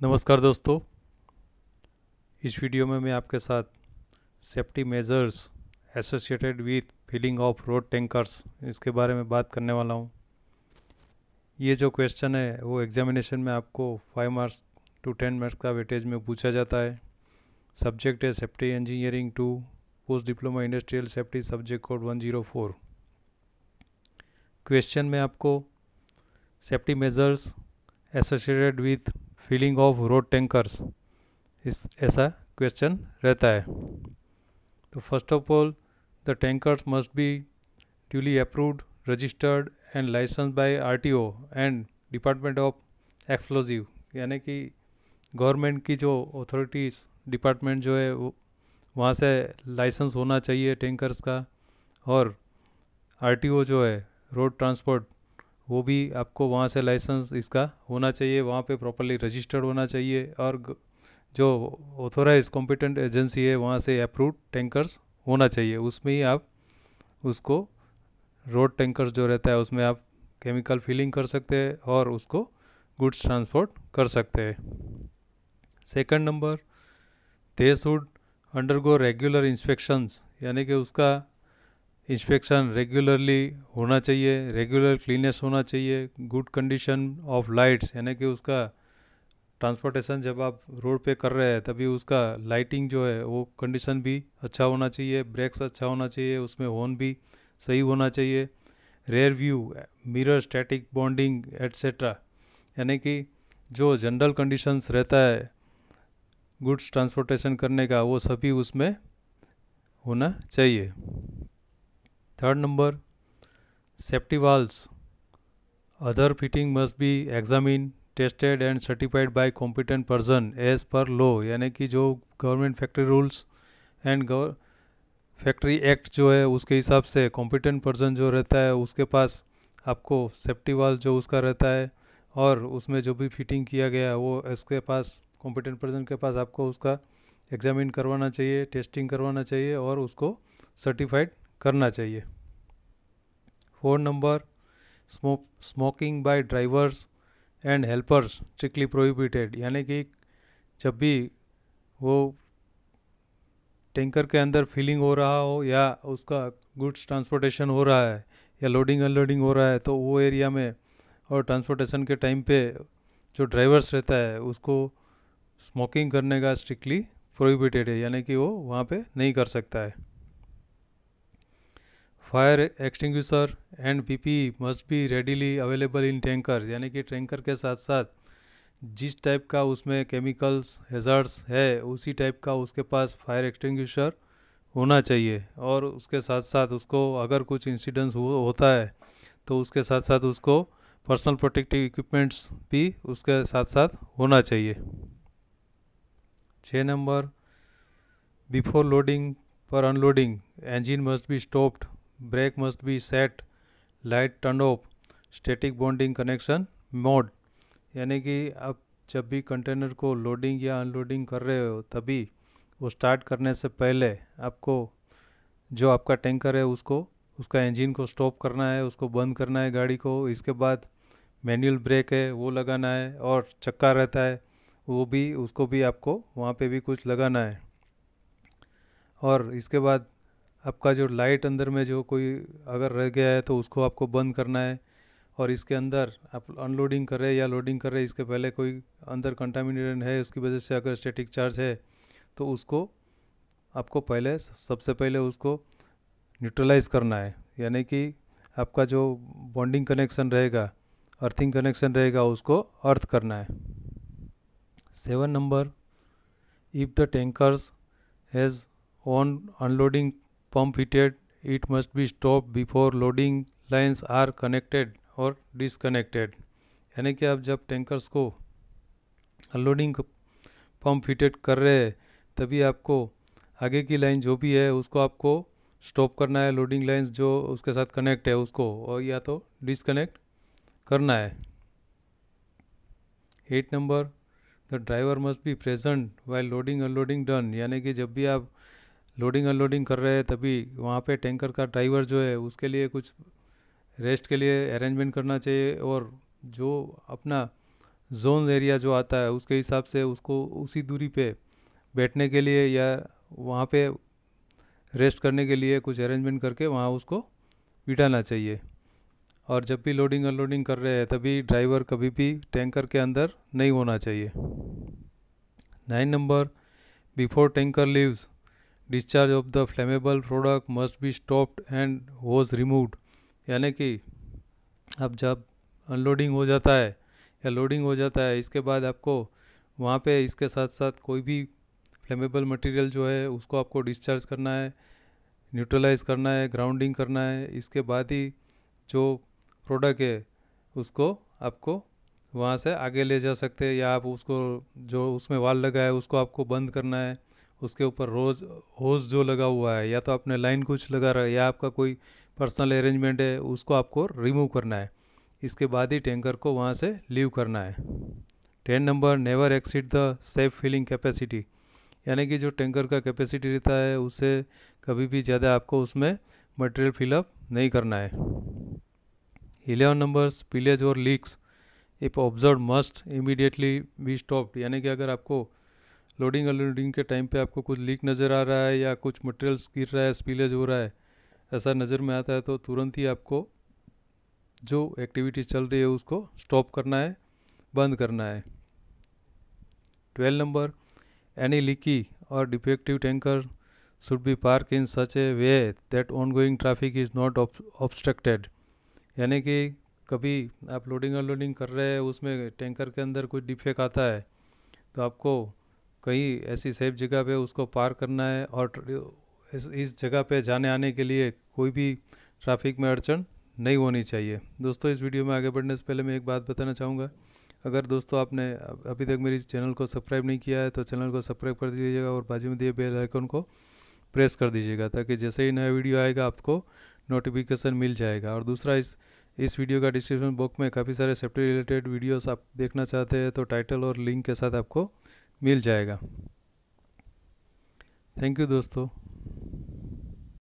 नमस्कार दोस्तों। इस वीडियो में मैं आपके साथ safety measures associated with filling of road tankers इसके बारे में बात करने वाला हूँ। ये जो क्वेश्चन है, वो एग्जामिनेशन में आपको five marks to ten marks का वेटेज में पूछा जाता है। सब्जेक्ट है safety engineering two post diploma industrial safety subject code one zero four question में आपको safety measures associated with filling of road tankers इस ऐसा क्वेश्चन रहता है। तो first of all the tankers must be duly approved registered and license by RTO and department of explosive यानी कि government की जो अथॉरिटीज़ डिपार्टमेंट जो है, वो वहाँ से लाइसेंस होना चाहिए टैंकर्स का और आरटीओ जो है रोड ट्रांसपोर्ट वो भी आपको वहाँ से लाइसेंस इसका होना चाहिए, वहाँ पे प्रॉपरली रजिस्टर्ड होना चाहिए और जो ऑथोराइज कॉम्पिटेंट एजेंसी है, वहाँ से अप्रूव्ड टैंकर्स होना चाहिए। उसमें ही आप उसको रोड टैंकर्स जो रहता है, उसमें आप केमिकल फिलिंग कर सकते हैं और उसको गुड्स ट्रांसपोर्ट कर सकते हैं। Second number they should undergo regular inspections यानी कि उसका इंस्पेक्शन रेगुलरली होना चाहिए, रेगुलर क्लीनेस होना चाहिए, गुड कंडीशन ऑफ़ लाइट्स, यानी कि उसका ट्रांसपोर्टेशन जब आप रोड पे कर रहे हैं, तभी उसका लाइटिंग जो है, वो कंडीशन भी अच्छा होना चाहिए, ब्रेक्स अच्छा होना चाहिए, उसमें हॉर्न भी सही होना चाहिए rear view mirror static bonding etcetera यानी कि जो जनरल कंडीशंस रहता है गुड्स ट्रांसपोर्टेशन करने का, वो सभी उसमें होना चाहिए। Third number safety valves other fitting must be examine tested and certified by competent person as per law यानी कि जो government factory rules and factory act जो है, उसके हिसाब से कॉम्पिटेंट पर्सन जो रहता है, उसके पास आपको सेफ्टी वाल जो उसका रहता है और उसमें जो भी फिटिंग किया गया है, वो उसके पास कॉम्पिटेंट पर्सन के पास आपको उसका एग्जामिन करवाना चाहिए टेस्टिंग करवाना चाहिए और उसको सर्टिफाइड करना चाहिए। Four number, smoke, smoking by drivers and helpers, strictly prohibited. यानी कि जब भी वो टैंकर के अंदर फिलिंग हो रहा हो या उसका गुड्स ट्रांसपोर्टेशन हो रहा है या लोडिंग, अनलोडिंग हो रहा है तो वो एरिया में और ट्रांसपोर्टेशन के टाइम पे जो ड्राइवर्स रहता है, उसको स्मोकिंग करने का स्ट्रिक्टली प्रोहिबिटेड है। यानी कि वो वहाँ पे नहीं कर सकता है। Fire extinguisher and PP must be readily available in tanker यानी कि टैंकर के साथ साथ जिस टाइप का उसमें केमिकल्स हेजर्ट्स है उसी टाइप का उसके पास फायर एक्सटिंग्विशर होना चाहिए। और उसके साथ साथ उसको अगर कुछ इंसिडेंस हो, होता है तो उसके साथ साथ उसको पर्सनल प्रोटेक्टिव इक्विपमेंट्स भी उसके साथ साथ होना चाहिए। छः number before loading per unloading engine must be stopped brake must be set light turn off static bonding connection mode यानी कि आप जब भी कंटेनर को लोडिंग या अनलोडिंग कर रहे हो, तभी वो स्टार्ट करने से पहले आपको जो आपका टैंकर है उसको, उसका इंजन को स्टॉप करना है, उसको बंद करना है गाड़ी को, इसके बाद मैनुअल ब्रेक है, वो लगाना है और चक्का रहता है, वो भी, उसको भी आपको वहाँ पे भी कुछ लगाना है। और इसके बाद आपका जो लाइट अंदर में जो कोई अगर रह गया है तो उसको आपको बंद करना है और इसके अंदर आप अनलोडिंग कर रहे या लोडिंग कर रहे इसके पहले कोई अंदर कंटामिनेशन है, उसकी वजह से अगर स्टेटिक चार्ज है तो उसको आपको पहले, सबसे पहले उसको न्यूट्रलाइज करना है। यानी कि आपका जो बॉन्डिंग कनेक्शन रहेगा अर्थिंग कनेक्शन रहेगा, उसको अर्थ करना है। Seven number if the tankers has on unloading pump heated, it must be stopped before loading lines are connected और disconnected. यानी कि आप जब टैंकर्स को अनलोडिंग पंप फिटेड कर रहे हैं, तभी आपको आगे की लाइन जो भी है, उसको आपको स्टॉप करना है लोडिंग लाइंस जो उसके साथ कनेक्ट है, उसको और या तो डिसकनेक्ट करना है। Eight number the driver must be present while loading unloading done यानी कि जब भी आप लोडिंग, अनलोडिंग कर रहे हैं, तभी वहाँ पे टैंकर का ड्राइवर जो है, उसके लिए कुछ रेस्ट के लिए अरेंजमेंट करना चाहिए और जो अपना जोन एरिया जो आता है, उसके हिसाब से उसको उसी दूरी पे बैठने के लिए या वहाँ पे रेस्ट करने के लिए कुछ अरेंजमेंट करके वहाँ उसको बिठाना चाहिए। और जब भी लोडिंग, अनलोडिंग कर रहे हैं, तभी ड्राइवर कभी भी टैंकर के अंदर नहीं होना चाहिए। Nine number, before tanker leaves. Discharge of the flammable product must be stopped and was removed यानी कि अब जब अनलोडिंग हो जाता है या लोडिंग हो जाता है, इसके बाद आपको वहाँ पे इसके साथ साथ कोई भी फ्लेमेबल मटेरियल जो है, उसको आपको डिस्चार्ज करना है न्यूट्रलाइज करना है ग्राउंडिंग करना है, इसके बाद ही जो प्रोडक्ट है, उसको आपको वहाँ से आगे ले जा सकते हैं या आप उसको जो उसमें वाल लगा है, उसको आपको बंद करना है। उसके ऊपर रोज होज जो लगा हुआ है, या तो आपने लाइन कुछ लगा रहा है, या आपका कोई पर्सनल अरेंजमेंट है, उसको आपको रिमूव करना है। इसके बाद ही टैंकर को वहाँ से लीव करना है। Ten number, never exceed the safe filling capacity. यानी कि जो टैंकर का कैपेसिटी रहता है, उससे कभी भी ज़्यादा आपको उसमें मटेरियल फिलअप नहीं करना है। Eleven number, spillage or leaks. If observe must immediately be stopped. यानी कि अगर आपको लोडिंग अनलोडिंग के टाइम पे आपको कुछ लीक नज़र आ रहा है या कुछ मटेरियल्स गिर रहा है स्पिलेज हो रहा है, ऐसा नज़र में आता है तो तुरंत ही आपको जो एक्टिविटी चल रही है उसको स्टॉप करना है, बंद करना है। Twelve number any leaky or defective tanker should be park in such a way that ongoing traffic is not obstructed यानी कि कभी आप लोडिंग अनलोडिंग कर रहे हैं, उसमें टैंकर के अंदर कुछ डिफेक्ट आता है तो आपको कहीं ऐसी सेफ़ जगह पे उसको पार करना है और इस इस जगह पे जाने आने के लिए कोई भी ट्रैफ़िक में अड़चन नहीं होनी चाहिए। दोस्तों, इस वीडियो में आगे बढ़ने से पहले मैं एक बात बताना चाहूँगा। अगर दोस्तों, आपने अभी तक मेरी चैनल को सब्सक्राइब नहीं किया है तो चैनल को सब्सक्राइब कर दीजिएगा और बाजू में दिए बेल आइकन को प्रेस कर दीजिएगा, ताकि जैसे ही नया वीडियो आएगा, आपको नोटिफिकेशन मिल जाएगा। और दूसरा, इस इस वीडियो का डिस्क्रिप्शन बॉक्स में काफ़ी सारे सेफ्टी रिलेटेड वीडियोस आप देखना चाहते हैं तो टाइटल और लिंक के साथ आपको मिल जाएगा। थैंक यू दोस्तों।